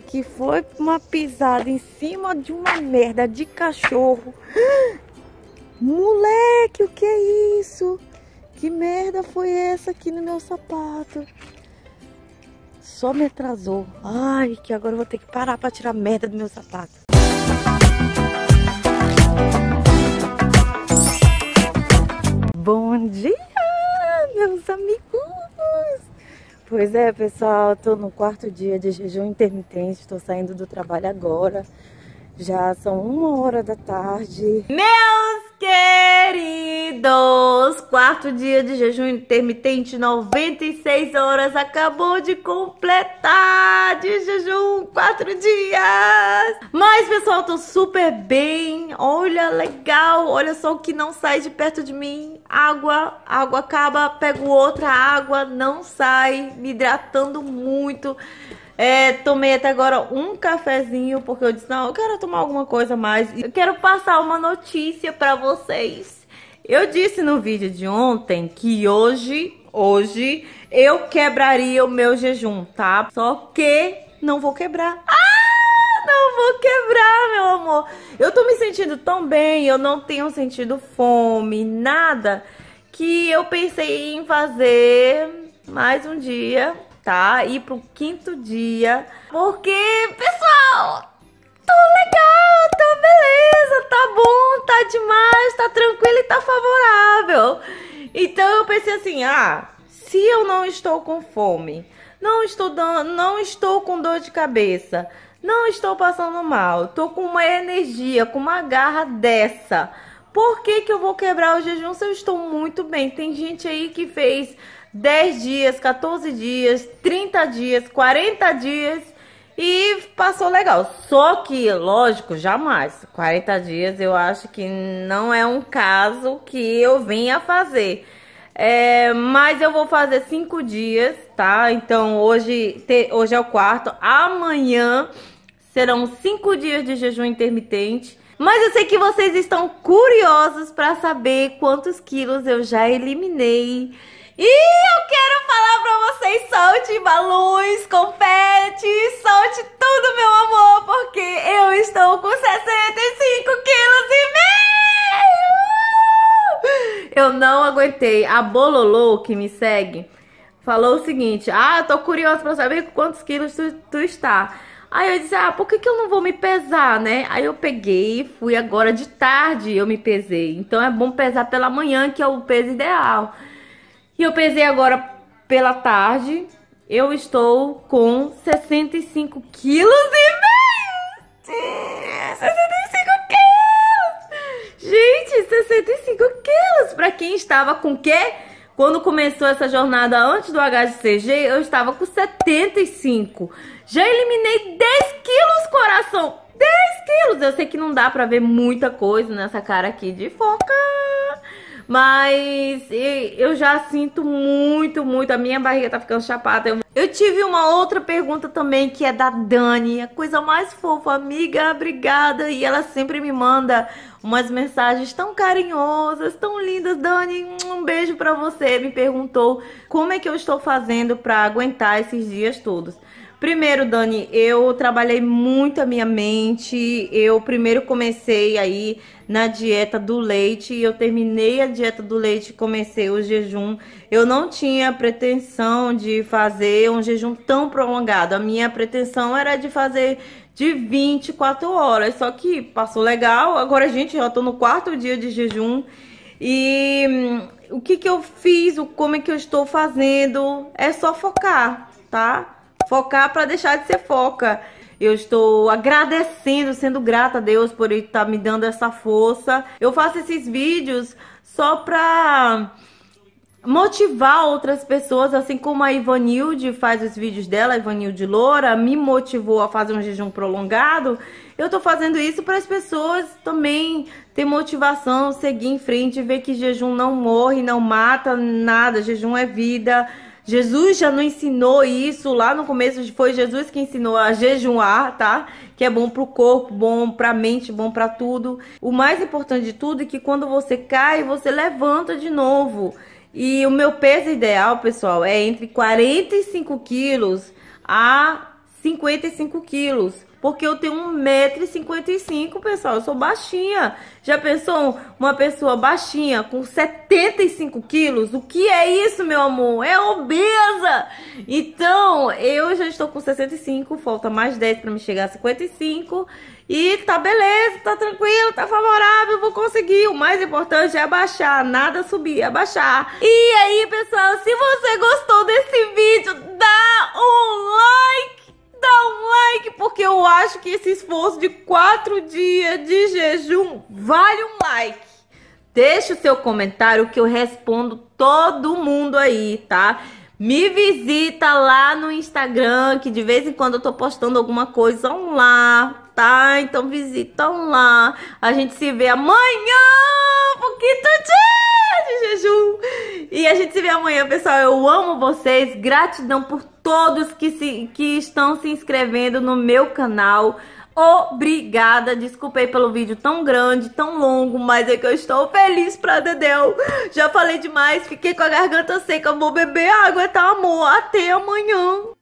Que foi uma pisada em cima de uma merda de cachorro. Moleque, o que é isso? Que merda foi essa aqui no meu sapato? Só me atrasou. Ai, que agora eu vou ter que parar pra tirar merda do meu sapato. Bom dia, meus amigos! Pois é, pessoal, tô no quarto dia de jejum intermitente, estou saindo do trabalho agora. Já são uma hora da tarde. Meus queridos, quarto dia de jejum intermitente, 96 horas, acabou de completar de jejum, quatro dias. Mas, pessoal, tô super bem, olha, legal, olha só o que não sai de perto de mim. Água, água acaba, pego outra água, não sai, me hidratando muito. É, tomei até agora um cafezinho, porque eu disse, não, eu quero tomar alguma coisa mais. Eu quero passar uma notícia para vocês. Eu disse no vídeo de ontem que hoje, hoje, eu quebraria o meu jejum, tá? Só que não vou quebrar. Ah, não vou quebrar, meu amor. Eu tô me sentindo tão bem, eu não tenho sentido fome, nada, que eu pensei em fazer mais um dia tá? Ir pro quinto dia. Porque, pessoal, beleza, tá bom, tá demais, tá tranquilo e tá favorável. Então eu pensei assim, ah, se eu não estou com fome, não estou dando, não estou com dor de cabeça, não estou passando mal, tô com uma energia, com uma garra dessa. Por que, que eu vou quebrar o jejum se eu estou muito bem? Tem gente aí que fez 10 dias, 14 dias, 30 dias, 40 dias e passou legal. Só que, lógico, jamais. 40 dias eu acho que não é um caso que eu venha fazer. É, mas eu vou fazer 5 dias, tá? Então hoje, te, hoje é o quarto. Amanhã serão 5 dias de jejum intermitente. Mas eu sei que vocês estão curiosos para saber quantos quilos eu já eliminei e eu quero falar pra vocês, solte balões, confete, aguentei. A Bololô, que me segue, falou o seguinte, ah, tô curiosa pra saber quantos quilos tu, tu está. Aí eu disse, ah, por que, que eu não vou me pesar, né? Aí eu peguei, fui agora de tarde, eu me pesei. Então é bom pesar pela manhã, que é o peso ideal. E eu pesei agora pela tarde. Eu estou com 65 quilos e meio. Gente, 65 quilos! Pra quem estava com quê? Quando começou essa jornada antes do HCG, eu estava com 75. Já eliminei 10 quilos, coração! 10 quilos! Eu sei que não dá pra ver muita coisa nessa cara aqui de foca. Mas eu já sinto muito, muito. A minha barriga tá ficando chapada. Eu, tive uma outra pergunta também que é da Dani. A coisa mais fofa, amiga, obrigada. E ela sempre me manda umas mensagens tão carinhosas, tão lindas. Dani, um beijo pra você. Me perguntou como é que eu estou fazendo pra aguentar esses dias todos. Primeiro, Dani, eu trabalhei muito a minha mente. Eu primeiro comecei aí na dieta do leite e eu terminei a dieta do leite e comecei o jejum. Eu não tinha pretensão de fazer um jejum tão prolongado. A minha pretensão era de fazer de 24 horas. Só que passou legal. Agora, gente, já tô no quarto dia de jejum. E hum, o que que eu fiz, como é que eu estou fazendo, é só focar, tá? Focar para deixar de ser foca. Eu estou agradecendo, sendo grata a Deus por ele estar tá me dando essa força. Eu faço esses vídeos só para motivar outras pessoas, assim como a Ivanilde faz os vídeos dela, a Ivanilde Loura, me motivou a fazer um jejum prolongado. Eu tô fazendo isso para as pessoas também ter motivação, seguir em frente, ver que jejum não morre, não mata nada, jejum é vida. Jesus já não ensinou isso lá no começo, foi Jesus que ensinou a jejuar, tá? Que é bom pro corpo, bom pra mente, bom pra tudo. O mais importante de tudo é que quando você cai, você levanta de novo. E o meu peso ideal, pessoal, é entre 45 quilos a 55 quilos. Porque eu tenho 1,55m, pessoal. Eu sou baixinha. Já pensou uma pessoa baixinha com 75 quilos? O que é isso, meu amor? É obesa! Então, eu já estou com 65, falta mais 10 para me chegar a 55. E tá beleza, tá tranquilo, tá favorável, vou conseguir. O mais importante é abaixar, nada subir, abaixar. E aí, pessoal, se você gostou desse vídeo, dá um like! Um like, porque eu acho que esse esforço de quatro dias de jejum vale um like. Deixa o seu comentário que eu respondo todo mundo aí, tá? Me visita lá no Instagram, que de vez em quando eu tô postando alguma coisa lá, tá? Então visita lá. A gente se vê amanhã, porque dia de jejum. E a gente se vê amanhã, pessoal. Eu amo vocês. Gratidão por todos que, se, que estão se inscrevendo no meu canal. Obrigada, desculpei pelo vídeo tão grande, tão longo, mas é que eu estou feliz pra Dedéu. Já falei demais, fiquei com a garganta seca, vou beber água, tá amor? Até amanhã.